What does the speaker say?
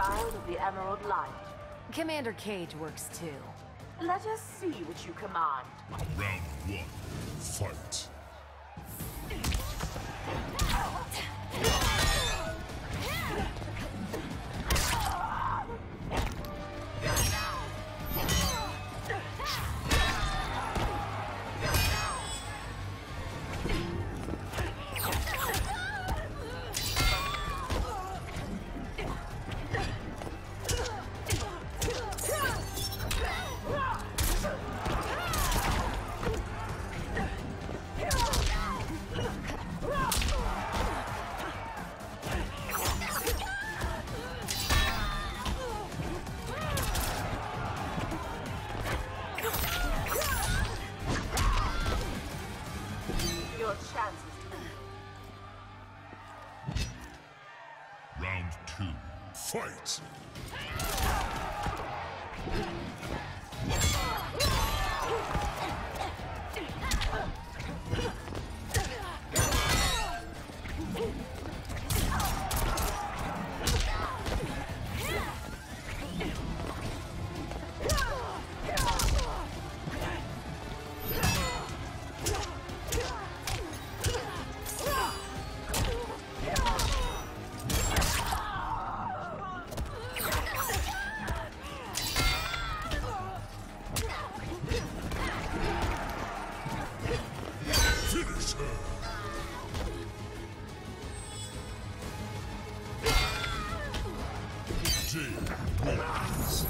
up. Child of the Emerald Light. Commander Cage works too. Let us see what you command. Round one, fight. Your chances. Round two, fight. Jade wins.